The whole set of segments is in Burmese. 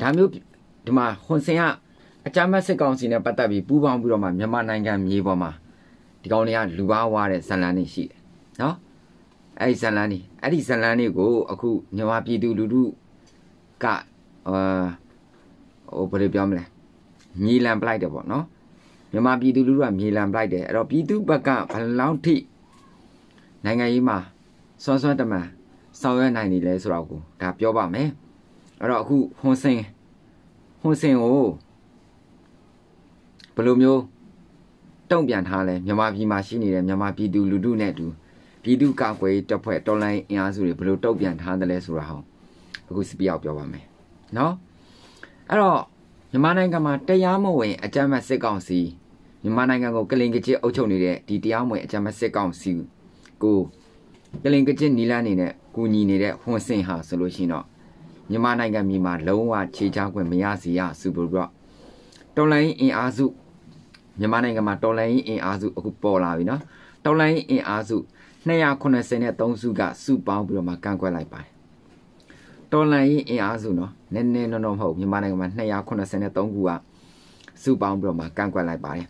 ဒါမျိုးဒီမှာဟွန်စင်ကအကြမ်းဖက်စစ်ကောင်စီနဲ့ပတ်သက်ပြီးပူးပေါင်းပြီးတော့မှမြန်မာနိုင်ငံမြေပေါ်မှာဒီကောင်တွေကလူပါဝါတဲ့ဇလန်တွေရှိတယ်နော်အဲ့ဒီဇလန်တွေအဲ့ဒီဇလန်တွေကိုအခုမြန်မာပြည်သူလူထုကအာဟိုဘယ်လိုပြောမလဲမြေလံပလိုက်တယ်ပေါ့နော်မြန်မာပြည်သူလူထုကမြေလံပလိုက်တယ်အဲ့တော့ပြည်သူဘက်ကဘယ်လောက်ထိနိုင်ငံရေးမှာစွမ်းစွမ်းတမန်ဆောင်ရွက်နိုင်နေလဲဆိုတော့ကိုဒါပြောပါမယ် အဲ့တော့အခုဟွန်စင်ဟွန်စင်ကိုဘယ်လိုမျိုးတုံ့ပြန်ထားလဲမြန်မာပြည်မှာရှိနေတဲ့မြန်မာပြည်သူလူထုနဲ့အတူပြည်သူကာကွယ်တပ်ဖွဲ့တော်လိုင်းအင်အားစုတွေဘယ်လိုတုံ့ပြန်ထားတယ်လဲဆိုတာဟောအခုစပီအောင်ပြောပါမယ်နော်အဲ့တော့မြန်မာနိုင်ငံမှာတရားမဝင်အကြမ်းဖက်စစ်ကောင်စီမြန်မာနိုင်ငံကိုကလင်ကချစ်အုပ်ချုပ်နေတဲ့ဒီတရားမဝင်အကြမ်းဖက်စစ်ကောင်စီကိုကလင်ကချစ်နီလန်းနေနဲ့ကူညီနေတဲ့ဟွန်စင်ဟာဆိုလို့ရှိရင်တော့ မြန်မာနိုင်ငံမြေမှာလုံးဝခြေချခွင့်မရစီရစုပြီးတော့တော်လိုင်းအင်အားစုမြန်မာနိုင်ငံမှာတော်လိုင်းအင်အားစုအခုပေါ်လာပြီနော်တော်လိုင်းအင်အားစု283စုကစုပေါင်းပြီးတော့မှကန့်ကွက်လိုက်ပါတယ်တော်လိုင်းအင်အားစုနော်နည်းနည်းနော်နော်မဟုတ်မြန်မာနိုင်ငံမှာ283ခုကစုပေါင်းပြီးတော့မှကန့်ကွက်လိုက်ပါတယ်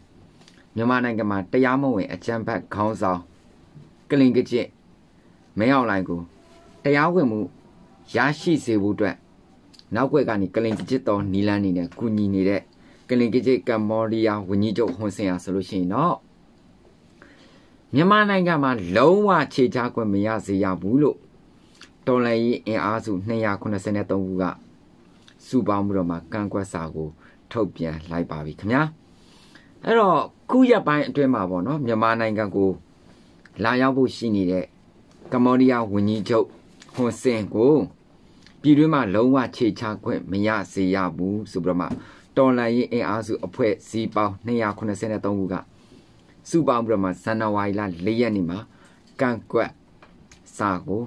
မြန်မာနိုင်ငံမှာတရားမဝင်အကြမ်းဖက်ခေါင်းဆောင်ကလင်ကကျစ်မဲအောင်လိုင်းကိုတရားဝင်မှု ရရှိစေဖို့အတွက်နောက်ွက်ကနေကလင်ကကျစ်တော်နီလန်းနေနဲ့ကူညီနေတဲ့ကလင်ကကျစ်ကမ္ဘောဒီးယားဝန်ကြီးချုပ်ဟွန်ဆင်အားဆိုလို့ရှိရင်တော့မြန်မာနိုင်ငံမှာလုံးဝခြေချခွင့်မရစေရဘူးလို့တော်လှန်ရေးအင်အားစု283ခုကစုပေါင်းပြီးတော့မှကန့်ကွက်စာကို ထုတ်ပြန်လိုက်ပါပြီခင်ဗျာအဲ့တော့ခုရက်ပိုင်းအတွင်းမှာပေါ့နော်မြန်မာနိုင်ငံကိုလာရောက်ဖို့ရှိနေတဲ့ကမ္ဘောဒီးယားဝန်ကြီးချုပ်ဟွန်ဆင်ကို ပြည်တွင်းမှာလုံးဝခြေချခွင့်မရစေရဘူးဆိုပြီးတော့မှတော်လှန်ရေးအင်အားစုအဖွဲ့စီပေါင်း283ခုကစုပေါင်းပြီးတော့မှဇန်နဝါရီလ၄ရက်နေ့မှာကန့်ကွက်စာကို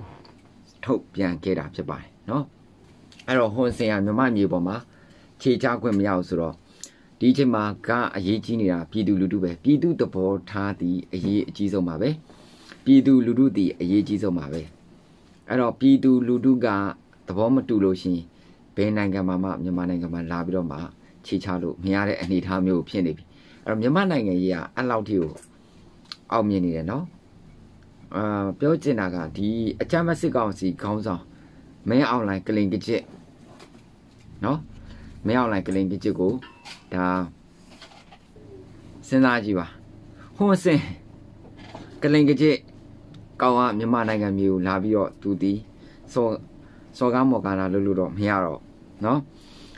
ထုတ်ပြန်ခဲ့တာဖြစ်ပါတယ်เนาะအဲ့တော့ဟွန်စင်ကမြမမြေပေါ်မှာခြေချခွင့်မရဘူးဆိုတော့ဒီအချိန်မှာကအရေးကြီးနေတာပြည်သူလူထုပဲပြည်သူသဘောထားသည်အရေးအကြီးဆုံးပါပဲပြည်သူလူထုသည်အရေးကြီးဆုံးပါပဲအဲ့တော့ပြည်သူလူထုက သဘောမတူလို့ရှိရင်ဘယ်နိုင်ငံမှာမှမြန်မာနိုင်ငံမှာလာပြီးတော့မှခြေချလို့မရတဲ့အနေအထားမျိုးဖြစ်နေပြီအဲ့တော့မြန်မာနိုင်ငံကြီးကအဲ့လောက်ထိကိုအောင်မြင်နေတယ်နော်အာပြောချင်တာကဒီအကြမ်းဖက်စစ်ကောင်စီခေါင်းဆောင်မဲအွန်လိုင်းကလင်ကကျစ်နော်မဲအွန်လိုင်းကလင်ကကျစ်ကိုဒါစဉ်းစားကြည့်ပါဟွန်းစင်ကလင်ကကျစ်ကောင်ကမြန်မာနိုင်ငံမျိုးကိုလာပြီးတော့သူတီစော စောကားမော်ကားလာလို့လို့တော့မရတော့နော်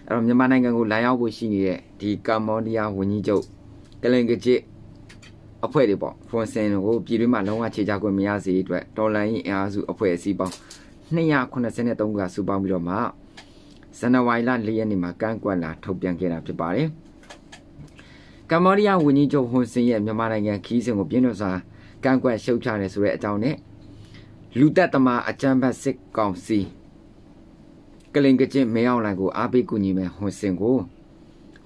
အဲ့တော့မြန်မာနိုင်ငံကိုလာရောက်ဖို့ရှိနေတဲ့ဒီကမ္ဘောဒီးယားဝန်ကြီးချုပ်ကလင်ကကျစ်အဖွဲ့တွေပေါ့ဖွန်စင်ကိုပြည်တွင်းမှာလုံးဝခြေချခွင့်မရစေအတွက်ဒေါ်လာရင်းအင်အားစုအဖွဲ့အစည်းပေါင်း283ကစုပေါင်းပြီးတော့မှဇန်နဝါရီလ4ရက်နေ့မှာကန့်ကွက်လာထုတ်ပြန်ခဲ့တာဖြစ်ပါတယ်ကမ္ဘောဒီးယားဝန်ကြီးချုပ်ဟွန်စင်ရဲ့မြန်မာနိုင်ငံခီးစဉ်ကိုပြင်းထန်စွာကန့်ကွက်ရှုတ်ချတယ်ဆိုတဲ့အကြောင်းနဲ့လူသက်သမားအကြမ်းဖက်စစ်ကောင်စီ ကလင်ကကျင်းမဲအောင်လိုင်ကိုအားပေးကူညီမဲ့ဟွန်စင်ကို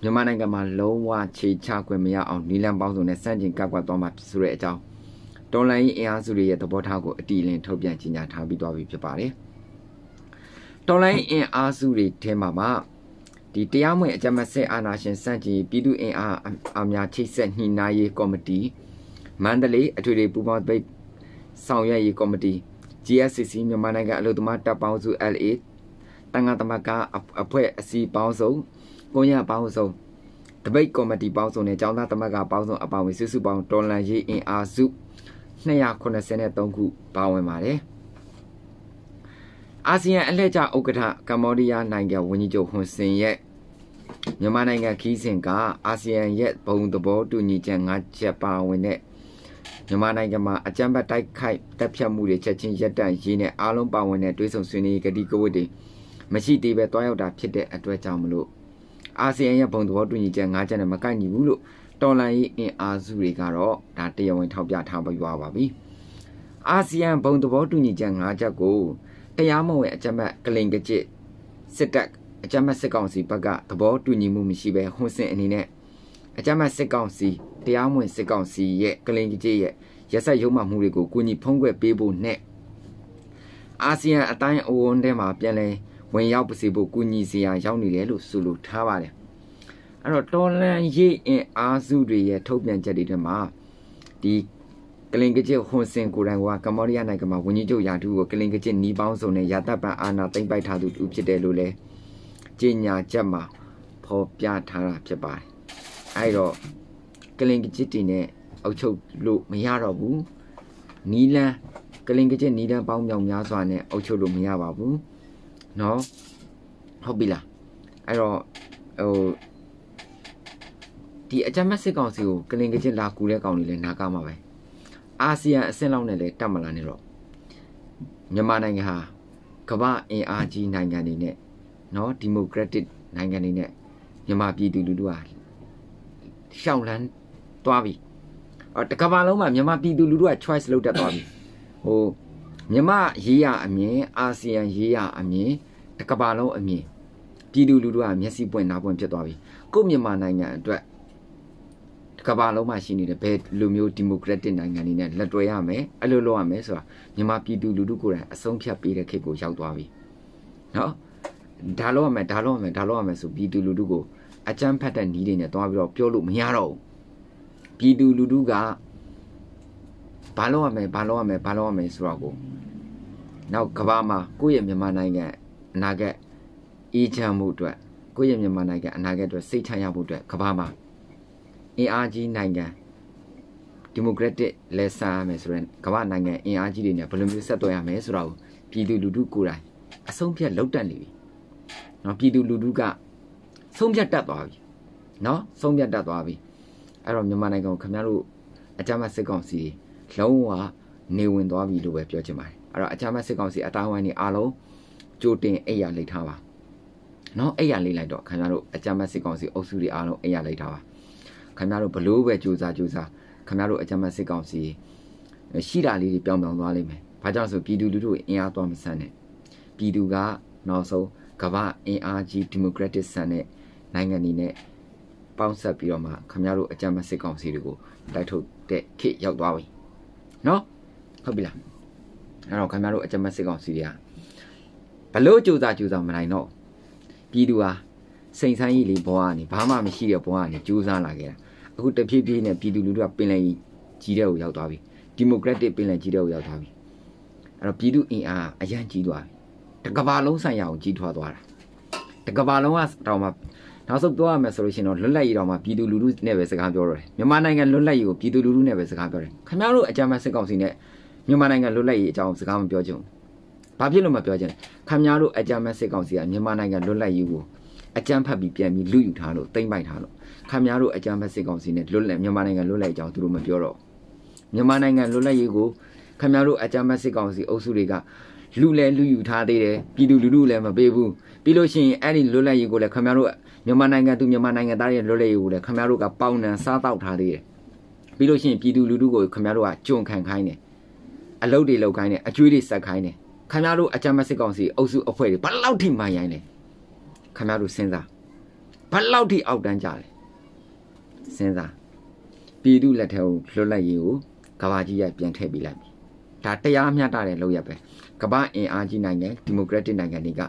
မြန်မာနိုင်ငံမှာလုံးဝခြေချခွင့်မရအောင်နီလန်ပေါင်းစုံနဲ့စန့်ကျင်ကပ်ကွက်သွားမှာဆိုတဲ့အကြောင်းတော်လိုင်းအင်အားစုတွေရဲ့သဘောထားကိုအတီလင်းထုတ်ပြန်ကြေညာထားပြီးသွားပြီဖြစ်ပါတယ်။တော်လိုင်းအင်အားစုတွေထဲမှာမှဒီတရားမဝင်အကြမ်းဖက်စစ်အာဏာရှင်စန့်ကျင်ပြည်သူအင်အားအများချိတ်ဆက်ညှိနှိုင်းရေးကော်မတီမန္တလေးအထွေထွေပူးပေါင်းပိတ်ဆောင်ရွက်ရေးကော်မတီ GSCC မြန်မာနိုင်ငံအလို့သမားတပ်ပေါင်းစု LA တန်ခါသမကအဖွဲ့အစည်းပေါင်းစုံကိုရပေါင်းစုံတပိတ်ကော်မတီပေါင်းစုံနဲ့ကျောင်းသားသမဂ္ဂပေါင်းစုံအပါအဝင်စုစုပေါင်းတော်လန်ရေးအင်အားစု283ခုပါဝင်ပါတယ်အာဆီယံအလှည့်ကျဥက္ကဋ္ဌကမ္ဘောဒီးယားနိုင်ငံဝန်ကြီးချုပ်ဟွန်ဆင်ရဲ့မြန်မာနိုင်ငံခီးစဉ်ကအာဆီယံရဲ့ဘုံသဘောတူညီချက်၅ချက်ပါဝင်တဲ့မြန်မာနိုင်ငံမှာအကြမ်းဖက်တိုက်ခိုက်တပ်ဖြတ်မှုတွေချက်ချင်းရပ်တန့်ရေးနဲ့အားလုံးပါဝင်တဲ့တွဲဆုံဆွေးနွေးကတိကဝတ်တွေ မရှိသေးပဲတွားရောက်တာဖြစ်တဲ့အတွက်ကြောင့်မလို့အာဆီယံရဲ့ဘုံသဘောတူညီချက်၅ချက်နဲ့မကိုက်ညီဘူးလို့တော်လန်ရေးအင်အားစုတွေကတော့ဒါတရားဝင်ထောက်ပြထားပြီးပါပါပြီအာဆီယံဘုံသဘောတူညီချက်၅ချက်ကိုတရားမဝင်အကြမ်းဖက်ကလင်ကကျစ်စစ်တပ်အကြမ်းဖက်စစ်ကောင်စီဘက်ကသဘောတူညီမှုမရှိဘဲဟွန်းစင်အနေနဲ့အကြမ်းဖက်စစ်ကောင်စီတရားမဝင်စစ်ကောင်စီရဲ့ကလင်ကကျစ်ရဲ့ရက်ဆက်ရုံမှမှုတွေကိုကူညီဖုံးကွယ်ပေးဖို့နဲ့အာဆီယံအတိုင်းအဝန်းထဲမှာပြန်လဲဝ ဝင်ရောက်ပစီဖို့ကုညီစရာရောက်နေတယ်လို့ဆိုလိုထားပါတယ်အဲ့တော့တော်လန်ရေးအင်အားစုတွေရဲ့ထုတ်ပြန်ချက်တွေထဲမှာဒီကလင်ကကျစ်ဟွန်စင်ကိုတိုင်ကကမ္ဘောဒီးယားနိုင်ငံမှာဝန်ကြီးချုပ်ယာတူကိုကလင်ကကျစ်နီးပေါင်းစုံနဲ့ယာတပ်ပန်အာဏာသိမ်းပိုက်ထားသူတူဖြစ်တယ်လို့လည်းကြေညာချက်မှာဖော်ပြထားတာဖြစ်ပါတယ်အဲ့တော့ကလင်ကကျစ်တီနဲ့အုပ်ချုပ်လို့မရတော့ဘူးနီလန်းကလင်ကကျစ်နီလန်းပေါင်းမြောင်များစွာနဲ့အုပ်ချုပ်လို့မရပါဘူး เนาะဟုတ်ပြီလားအဲ့တော့ဟိုဒီအကြမ်းဖက်စစ်ကောင်စီကိုကလင်ကကျစ်လာကူတဲ့ကောင်တွေလည်းနားကားမှာပဲအာဆီယံအဆင့်လောက်နဲ့လည်းတတ်မလာနေတော့မြန်မာနိုင်ငံဟာကမ္ဘာအင်အားကြီးနိုင်ငံတွေနဲ့เนาะဒီမိုကရက်တစ်နိုင်ငံတွေနဲ့မြန်မာပြည်သူလူထုဟာရှောင်းလန်းသွားပြီအော်တကမ္ဘာလုံးမှာမြန်မာပြည်သူလူထုက choice လုပ်တတ်သွားပြီဟို မြန်မာရေးရအမြင်အာဆီယံရေးရအမြင်တကမ္ဘာလုံးအမြင်ပြည်သူလူထုကမျက်စိပွင့်နားပွင့်ဖြစ်သွားပြီကိုမြန်မာနိုင်ငံအတွက်ကမ္ဘာလုံးမှာရှိနေတဲ့ဘယ်လူမျိုးဒီမိုကရက်တစ်နိုင်ငံတွေနဲ့လက်တွဲရမယ်အဲ့လိုလုပ်ရမယ်ဆိုတာမြန်မာပြည်သူလူထုကိုယ်တိုင်အဆုံးဖြတ်ပေးတဲ့ခေတ်ကိုရောက်သွားပြီနော်ဒါလုပ်ရမယ်ဒါလုပ်ရမယ်ဒါလုပ်ရမယ်ဆိုပြည်သူလူထုကိုအကြမ်းဖက်တဲ့နီးတွေနဲ့တွားပြီးတော့ပြောလို့မရတော့ဘူးပြည်သူလူထုက ဘာလုပ်ရမယ်ဘာလုပ်ရမယ်ဘာလုပ်ရမယ်ဆိုတော့ကိုနောက်ကဘာမှာကိုယ့်ရဲ့မြန်မာနိုင်ငံအနာဂတ်အေးချမ်းမှုအတွက်ကိုယ့်ရဲ့မြန်မာနိုင်ငံအနာဂတ်အတွက်စိတ်ချရဖို့အတွက်ကဘာမှာအင်အားကြီးနိုင်ငံဒီမိုကရက်တစ်လဲဆန်ရမယ်ဆိုရင်ကမ္ဘာနိုင်ငံအင်အားကြီးတွေနဲ့ဘယ်လိုမျိုးဆက်သွယ်ရမယ်ဆိုတော့ပြည်သူလူထုကိုယ်တိုင်အဆုံးဖြတ်လောက်တတ်နေပြီ။နော်ပြည်သူလူထုကဆုံးဖြတ်တတ်သွားပြီ။နော်ဆုံးဖြတ်တတ်သွားပြီ။အဲ့တော့မြန်မာနိုင်ငံကိုခင်ဗျားတို့အကြမ်းဖက်စစ်ကောင်စီ လုံးဝနေဝင်သွားပြီလို့ပဲပြောချင်ပါတယ်။အဲ့တော့အကြမ်းဖက်စစ်ကောင်စီအတိုင်းဝိုင်းနေအားလုံးကြိုတင်အိပ်ရလိတ်ထားပါ။နော်အိပ်ရလိတ်လိုက်တော့ခင်ဗျားတို့အကြမ်းဖက်စစ်ကောင်စီအုပ်စုတွေအားလုံးအိပ်ရလိတ်ထားပါ။ခင်ဗျားတို့ဘလို့ပဲကြိုးစားကြိုးစားခင်ဗျားတို့အကြမ်းဖက်စစ်ကောင်စီရှိတာလေးတွေပြောင်းပြောင်းသွားလိမ့်မယ်။ဘာကြောင့်ဆိုပြည်သူလူထုအင်အားသွားမဆန်းနဲ့။ပြည်သူကနောက်ဆုံးကမ္ဘာအင်အားကြီးဒီမိုကရက်တစ်ဆန်တဲ့နိုင်ငံတွေနဲ့ပေါင်းဆက်ပြီးတော့မှခင်ဗျားတို့အကြမ်းဖက်စစ်ကောင်စီတွေကိုတိုက်ထုတ်တဲ့ခေတ်ရောက်သွားပြီ။ နော်ဟုတ်ပြီလား။အဲ့တော့ခင်ဗျားတို့အကြမ်းဖက်စစ်ကောင်စီတွေကဘလို့ကြိုးစားကြိုးစားမနိုင်တော့ပြည်သူဟာစိန်ဆိုင်ကြီးလေးဘဝကနေဘာမှမရှိတဲ့ဘဝကနေကြိုးစားလာခဲ့တာအခုတဖြည်းဖြည်းနဲ့ပြည်သူလူထုကပင်လယ်ကြီးတဲ့ကိုရောက်သွားပြီဒီမိုကရက်တစ်ပင်လယ်ကြီးတဲ့ကိုရောက်သွားပြီအဲ့တော့ပြည်သူအင်အားအရန်ကြီးသွားပြီတကဘာလုံးဆိုင်ရာကိုကြီးထွားသွားတာတကဘာလုံးကတော့မှ နောက်ဆုံးပြောရမယ်ဆိုလို့ရှိရင်တော့လွတ်လပ်ရေးတော့မှပြည်သူလူထုနဲ့ပဲစကားပြောတော့တယ်မြန်မာနိုင်ငံလွတ်လပ်ရေးကိုပြည်သူလူထုနဲ့ပဲစကားပြောတယ်ခင်ဗျားတို့အကြမ်းဖက်စစ်ကောင်စီနဲ့မြန်မာနိုင်ငံလွတ်လပ်ရေးအကြောင်းစကားမပြောချင်ဘူးဘာဖြစ်လို့မပြောချင်လဲခင်ဗျားတို့အကြမ်းဖက်စစ်ကောင်စီကမြန်မာနိုင်ငံလွတ်လပ်ရေးကိုအကြမ်းဖက်ပြီးပြန်ပြီးလူယူထားလို့တိမ့်ပိုက်ထားလို့ခမများတို့အကြမ်းဖက်စစ်ကောင်စီနဲ့လွတ်လပ်မြန်မာနိုင်ငံလွတ်လပ်ကြောင်းသူတို့မပြောတော့မြန်မာနိုင်ငံလွတ်လပ်ရေးကိုခမများတို့အကြမ်းဖက်စစ်ကောင်စီအုပ်စုတွေကလူလဲလူယူထားသေးတယ်ပြည်သူလူထုလည်းမပေးဘူးပြီးလို့ရှိရင်အဲ့ဒီလွတ်လပ်ရေးကိုလည်းခမများတို့ မြန်မာနိုင်ငံသူမြန်မာနိုင်ငံသားရဲ့လွတ်လပ်ရေးကိုလည်းခမများတို့ကပေါင်းနှံစားတောက်ထားသေးတယ်ပြီးလို့ရှိရင်ပြည်သူလူထုကိုခမများတို့ကကြုံခံခိုင်းတယ်အလုပ်တွေလုပ်ခိုင်းတယ်အကျွေးတွေဆက်ခိုင်းတယ်ခင်ဗျားတို့အကြမ်းဖက်စစ်ကောင်စီအုပ်စုအဖွဲ့တွေဘယ်လောက်ထိမှရိုင်းလဲခင်ဗျားတို့စဉ်းစားဘယ်လောက်ထိအောက်တန်းကြလဲစဉ်းစားပြည်သူလက်ထဲကိုလွတ်လပ်ရေးကိုကဘာကြီးရိုက်ပြန်ထည့်ပေးလိုက်ပြီဒါတရားမျှတတဲ့လုပ်ရပဲကဘာအင်အားကြီးနိုင်ငံဒီမိုကရက်တစ်နိုင်ငံတွေက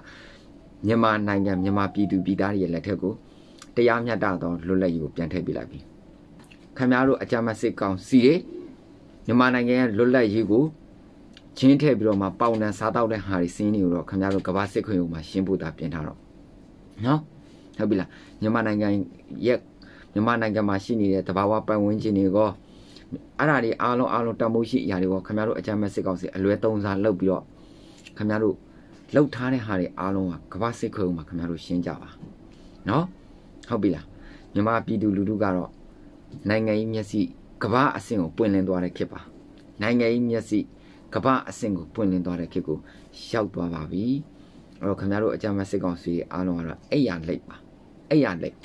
မြန်မာနိုင်ငံမြန်မာပြည်သူပြည်သားတွေရဲ့လက်ထက်ကိုတရားမျှတသောလွတ်လပ်ရေးကိုပြန်ထည့်ပေးလိုက်ပြီခင်ဗျားတို့အကြမ်းဖက်စစ်ကောင်စီတွေမြန်မာနိုင်ငံရဲ့လွတ်လပ်ရေးကိုချင်းထည့်ပြီးတော့မှပေါင်တန်စားတော့တဲ့ဟာတွေစင်းနေတော့ခင်ဗျားတို့ကဘာစစ်ခွင့်ကိုမှရှင်းဖို့တာပြင်ထားတော့နော်ဟုတ်ပြီလားမြန်မာနိုင်ငံရဲ့မြန်မာနိုင်ငံမှာရှိနေတဲ့တဘာဝပတ်ဝန်းကျင်တွေကအဲ့ဒါတွေအားလုံးအားလုံးတမိုးရှိအရာတွေကခင်ဗျားတို့အကြမ်းမဲ့စစ်ကောင်စီအလွဲသုံးစားလုပ်ပြီးတော့ခင်ဗျားတို့ လှုပ်ထားတဲ့ဟာတွေအားလုံးကကဘာစစ်ခွင့်ကိုမှခင်ဗျားတို့ရှင်းကြပါနော်ဟုတ်ပြီလားမြန်မာပြည်သူလူထုကတော့နိုင်ငံရေးမျက်စိကဘာအဆင့်ကိုပွင့်လင်းသွားတဲ့ခေတ်ပါနိုင်ငံရေးမျက်စိကဘာအဆင့်ကိုပွင့်လင်းသွားတဲ့ခေတ်ကိုရောက်သွားပါပြီအဲ့တော့ခင်ဗျားတို့အကြမ်းဖက်စစ်ကောင်စီအားလုံးကတော့အဲ့ရလိတ်ပါအဲ့ရလိတ်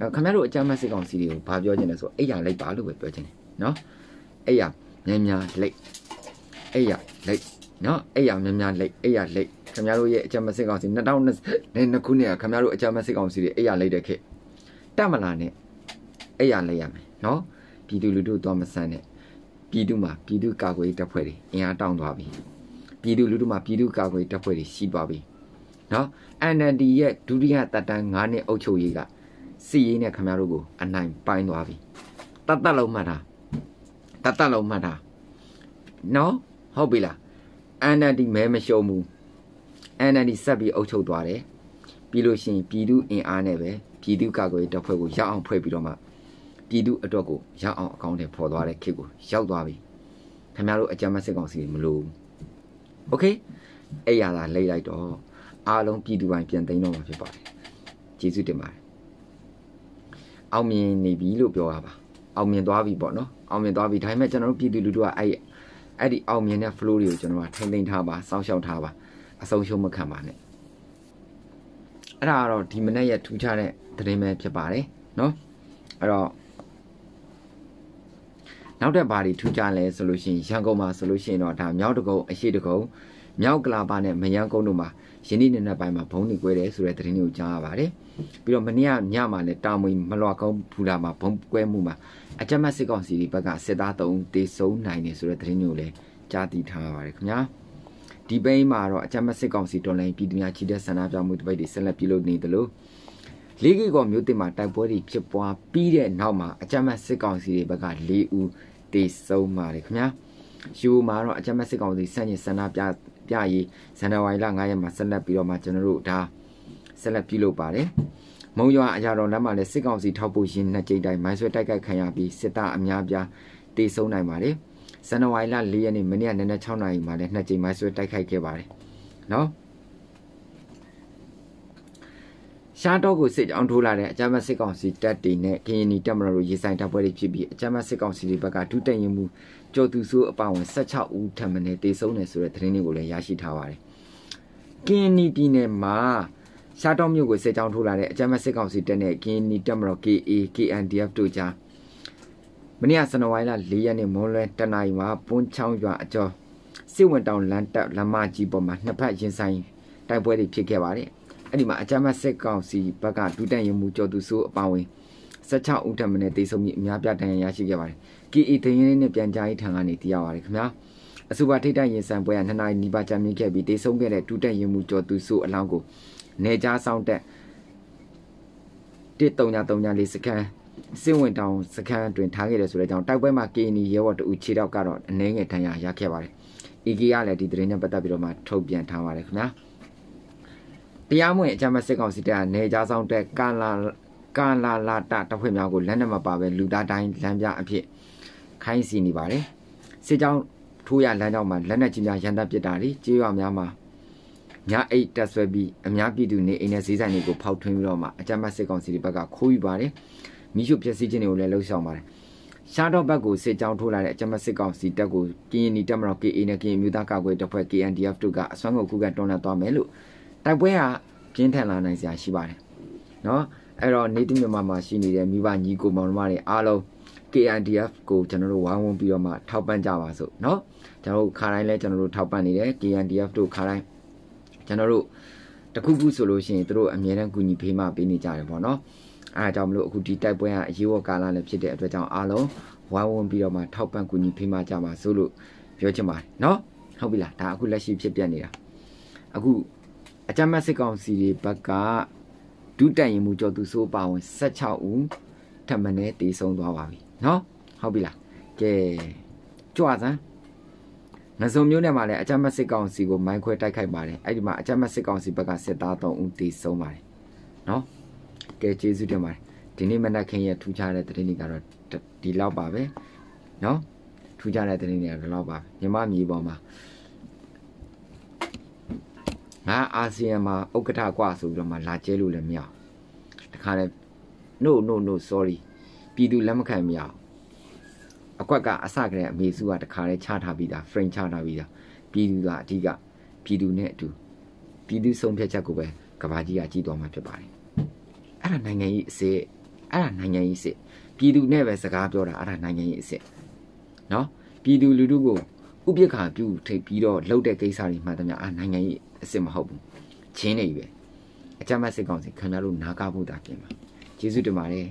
အဲ့ခင်ဗျားတို့အကြမ်းဖက်စစ်ကောင်စီတွေကိုဘာပြောချင်လဲဆိုအဲ့ရလိတ်ပါလို့ပဲပြောချင်တယ်နော်အဲ့ရမြန်မြန်လိတ်အဲ့ရလိတ်နော်အဲ့ရမြန်မြန်လိတ်အဲ့ရလိတ် ခင်ဗျားတို့ရဲ့အကြမ်းဖက်စစ်ကောင်စီ2022ခုနှစ်ကခင်ဗျားတို့အကြမ်းဖက်စစ်ကောင်စီတွေအဲ့ရလိတ်တဲ့ခေတ်တက်မလာနဲ့အဲ့ရလိတ်ရမယ်နော်ပြည်သူလူထုတော့မဆန်းနဲ့ပြည်သူမှာပြည်သူကာကွယ်တပ်ဖွဲ့တွေအင်အားတောင်းသွားပြီပြည်သူလူထုမှာပြည်သူကာကွယ်တပ်ဖွဲ့တွေရှိပါပြီနော် NLD ရဲ့ဒုတိယတပ်တန်း9နှစ်အုပ်ချုပ်ရေးကစီရေးနဲ့ခင်ဗျားတို့ကိုအနိုင်ပိုင်းသွားပြီတတ်တတ်လုံးမှတ်တာတတ်တတ်လုံးမှတ်တာနော်ဟုတ်ပြီလား NLD မဲမရှုံးဘူး NLD ဆက်ပြီးအုပ်ချုပ်သွားတယ်ပြီးလို့ရှိရင်ပြည်သူအင်အားနဲ့ပဲပြည်သူကာကွယ်တပ်ဖွဲ့ကိုရောက်အောင်ဖွဲ့ပြီးတော့မှပြည်သူအတွက်ကိုရောက်အောင်အကောင့်တွေပေါ်သွားတဲ့ခေတ်ကိုရောက်သွားပြီခင်ဗျားတို့အကြမ်းမစစ်ကောင်စီမလို့ Okay အဲ့ရတာလိတ်လိုက်တော့အားလုံးပြည်သူပိုင်းပြန်သိမ်းတော့မှာဖြစ်ပါတယ်ကျေးဇူးတင်ပါတယ်အောင်မြင်နေပြီလို့ပြောရပါအောင်မြင်သွားပြီပေါ့နော်အောင်မြင်သွားပြီဒါပေမဲ့ကျွန်တော်တို့ပြည်သူလူထုကအဲ့အဲ့ဒီအောင်မြင်တဲ့ flow တွေကိုကျွန်တော်ကထိမ့်သိမ်းထားပါစောင့်ရှောက်ထားပါ အဆုံးရှုံးမခံပါနဲ့အဲ့ဒါကတော့ဒီမနေ့ရက်ထူးခြားတဲ့သတင်းပဲဖြစ်ပါတယ်เนาะအဲ့တော့နောက်တဲ့ဘာတွေထူးခြားလဲဆိုလို့ရှိရင်ရန်ကုန်မှာဆိုလို့ရှိရင်တော့ဒါမြောက်တကုံအရှိတကုံမြောက်ကလာပါနဲ့မယန်းကုန်းတို့မှာယင်းဒီနေ့နေ့ပိုင်းမှာဘုံနေကွဲတယ်ဆိုတဲ့သတင်းတွေကိုကြားရပါတယ်ပြီးတော့မနေ့ကညမှာလည်းတာမွေမလွာကုန်းဘူလာမှာဘုံကွဲမှုမှာအကြမ်းမဲ့စစ်ကောင်စီဘက်ကစစ်သား3တေဆုံးနိုင်တယ်ဆိုတဲ့သတင်းတွေကိုလည်းကြားသိထားရပါတယ်ခင်ဗျာ ဒီပိန်းမှာတော့အကြမ်းမဲ့စစ်ကောင်စီတော်လိုင်းပြည်သူများချီတဲ့ဆန္ဒပြမှုတပိတ်တွေဆက်လက်ပြုလုပ်နေတယ်လို့လေးကီကောမျိုးတင်မှာတိုက်ပွဲတွေဖြစ်ပွားပြီးတဲ့နောက်မှာအကြမ်းမဲ့စစ်ကောင်စီတွေဘက်က၄ဦးတေဆုံးပါတယ်ခင်ဗျာယူမှာတော့အကြမ်းမဲ့စစ်ကောင်စီစန့်ကျင်ဆန္ဒပြပြရေးဇန်နဝါရီလ9ရက်မှာဆက်လက်ပြီးတော့မှကျွန်တော်တို့ဒါဆက်လက်ပြုလုပ်ပါတယ်မုံရွာအရာတော်လမ်းမှာလည်းစစ်ကောင်စီထောက်ပို့ရင်နှစ်ကြိမ်တိုင်မိုင်းဆွဲတိုက်ခိုက်ခံရပြီးစစ်သားအများပြားတေဆုံးနိုင်ပါတယ် ဇန်နဝါရီလ4ရက်နေ့မနေ့ကနနက်6နာရီမှာလည်းနှစ်ကြိမ်မိုင်းဆွဲတိုက်ခိုက်ခဲ့ပါတယ်နော်ရှားတော့ကိုစစ်အောင်ထိုးလာတဲ့အကြမ်းဖက်စစ်ကောင်စီတပ်တွေနဲ့ကရင်နီတပ်မတော်တို့ရေဆိုင်တပ်ပွဲတွေဖြစ်ပြီးအကြမ်းဖက်စစ်ကောင်စီတွေဘက်ကဒုတက်ရင်မှုကျော်သူဆိုးအပောင်16ဦးထပ်မံတေဆုံးတယ်ဆိုတဲ့သတင်းတွေကိုလည်းရရှိထားပါတယ်။ကရင်နီပြည်နယ်မှာရှားတော့မြို့ကိုစစ်ကြောင်းထိုးလာတဲ့အကြမ်းဖက်စစ်ကောင်စီတပ်နဲ့ကရင်နီတပ်မတော် KA KNDF တို့ကြား မနေ့ကဇန်နဝါရီလ4ရက်နေ့မွန်းလွဲတနအီမှာပွန်းချောင်းရွာအကျော်စစ်ဝင်တောင်လမ်းတက်လမ်းမကြီးပေါ်မှာနှစ်ဖက်ရင်ဆိုင်တိုက်ပွဲတွေဖြစ်ခဲ့ပါတယ်။အဲ့ဒီမှာအကြမ်းဖက်စစ်ကောင်စီဘက်ကဒုတက်ရင်မူကျော်သူဆိုးအပါဝင်16ဦးထပ်မံတေဆုံးပြီးအများပြတန်ရရှိခဲ့ပါတယ်။ KA တရင်လေးနဲ့ပြန်ကြားရေးထံကနေတည်ရပါတယ်ခင်ဗျာ။အဆိုပါထိတ်တရင်စံပွဲကနှစ်နာရီနီးပါးကြာမြင့်ခဲ့ပြီးတေဆုံးခဲ့တဲ့ဒုတက်ရင်မူကျော်သူဆိုးအလောင်းကိုနေကြားဆောင်တက်1334စကန် စင်ဝင်တောင်စခန်းတွင်ထားခဲ့တယ်ဆိုတဲ့အကြောင်းတိုက်ပွဲမှာ KNI ရဲဘော်တူခြေတော့ကတော့အနှဲငယ်ထန်ရရခဲ့ပါတယ်။ EG ကလည်းဒီသတင်းနဲ့ပတ်သက်ပြီးတော့မှထုတ်ပြန်ထားပါတယ်ခင်ဗျာ။တရားမဝင်အကြမ်းဖက်စစ်ကောင်စီတပ်ကနေကြားဆောင်တက်ကာလာကာလာလာတတဖွဲ့များကိုလက်နက်မပါပဲလူသားတိုင်းလမ်းပြအဖြစ်ခိုင်းစီနေပါတယ်စစ်ကြောင်းထိုးရလမ်းကြောင်းမှာလက်နက်ကြီးများရန်တပ်ပစ်တာတွေကြေးရွာများမှာညအိတ်တက်ဆွဲပြီးအများပြည်သူနေအိမ်နဲ့ဈေးဆိုင်တွေကိုဖောက်ထွင်းပြီးတော့မှအကြမ်းဖက်စစ်ကောင်စီတွေဘက်ကခိုးယူပါတယ် မိရှုဖျက်ဆီးခြင်းတွေကိုလည်းလှုပ်ဆောင်ပါတယ်ရှားတော့ဘက်ကိုစစ်ကြောင်းထိုးလာတဲ့အကြမ်းစစ်ကောင်စီတပ်ကိုကရင်နီတပ်မတော် KA နဲ့ကရင်မျိုးသားကာကွယ်တပ်ဖွဲ့ KNDF တို့ကအစွမ်းကုန်ခုခံတွန်းလှန်သွားမယ်လို့တိုက်ပွဲဟာပြင်းထန်လာနိုင်စရာရှိပါတယ်။နော်အဲ့တော့နေတိမြန်မာမှာရှိနေတဲ့မိဘညီကိုမောင်နှမတွေအားလုံး KNDF ကိုကျွန်တော်တို့ဝိုင်းဝန်းပြီးတော့မှထောက်ပံ့ကြပါစို့နော်။ကျွန်တော်တို့ခါတိုင်းလဲကျွန်တော်တို့ထောက်ပံ့နေတယ် KNDF တို့ခါတိုင်းကျွန်တော်တို့တခုခုဆိုလို့ရှိရင်တို့အမြဲတမ်းကူညီဖေးမှပေးနေကြတယ်ပေါ့နော်။ အဲအကြောင်းမလို့အခုဒီတိုက်ပွဲကအရေးပေါ်ကာလလည်းဖြစ်တဲ့အတွက်ကြောင့်အားလုံးဝိုင်းဝန်းပြီးတော့မှထောက်ပံ့ကူညီဖေးမှကြပါစို့လို့ပြောချင်ပါတယ်နော်ဟုတ်ပြီလားဒါအခုလက်ရှိဖြစ်ပြနေတာအခုအကြမ်းမတ်စစ်ကောင်စီတွေဘက်ကဒုတက်ရင်မူကျော်သူစိုးပါဝင်16ဦးထပ်မံနေတည်ဆုံသွားပါပြီနော်ဟုတ်ပြီလားကဲကြွစမ်းငစုံမျိုးနဲ့မှလည်းအကြမ်းမတ်စစ်ကောင်စီကိုမိုင်းခွဲတိုက်ခိုက်ပါတယ်အဲ့ဒီမှာအကြမ်းမတ်စစ်ကောင်စီဘက်ကစစ်သား3ဦးတည်ဆုံပါတယ်နော် ကဲကျေးဇူးတင်ပါတယ်ဒီနေ့မနက်ခင်းရဲ့ထူးခြားတဲ့သတင်းတွေကတော့ဒီလောက်ပါပဲเนาะထူးခြားတဲ့သတင်းတွေကတော့ဒီလောက်ပါမြမမြေပေါ်မှာငါအာဆီယံမှာဥက္ကဋ္ဌกว่าဆိုပြီးတော့မှလာကျဲလို့လည်းမရတခါလဲ no no no sorry ပြည်သူလက်မခံမရအကွက်ကအစကတည်းအမေစုကတခါလဲချထားပြီးသား frame ချထားပြီးသားပြည်သူကအဓိကပြည်သူနဲ့အတူပြည်သူဆုံးဖြတ်ချက်ကိုပဲကဘာကြီးကကြည်တော်မှာဖြစ်ပါတယ် အဲ့ဒါနိုင်ငံရေးအစစ်အဲ့ဒါနိုင်ငံရေးစစ်ပြည်သူနဲ့ပဲစကားပြောတာအဲ့ဒါနိုင်ငံရေးအစစ်နော်ပြည်သူလူထုကိုဥပိ္ပခါပြုထိပ်ပြီးတော့လှုပ်တဲ့ကိစ္စတွေမှတည်းများအာနိုင်ငံရေးအစ်စ်မဟုတ်ဘူးချင်းနေပြီပဲအကြမ်းဖက်စစ်ကောင်စီခင်ဗျားတို့နားကားဖို့တာပြင်ပါကျေးဇူးတင်ပါတယ်